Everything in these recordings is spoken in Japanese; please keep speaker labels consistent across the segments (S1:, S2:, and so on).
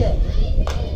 S1: 手。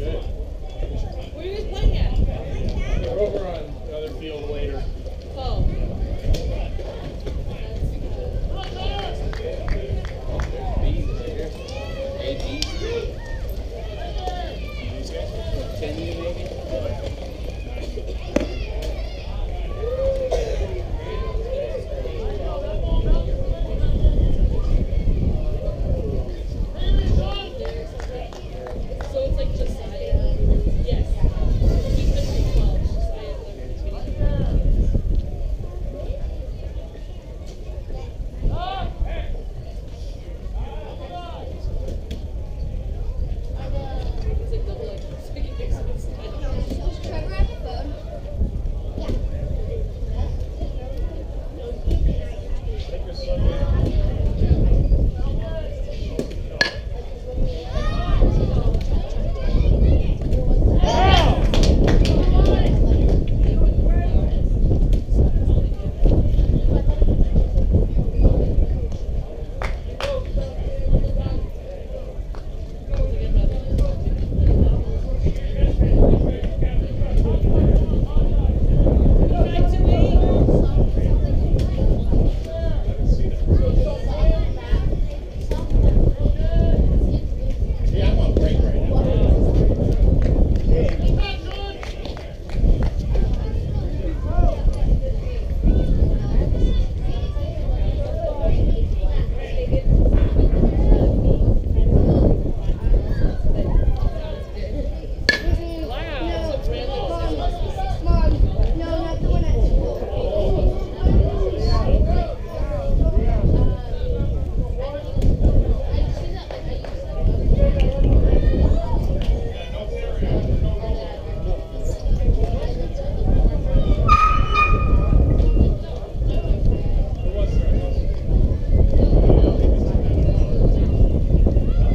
S2: Good.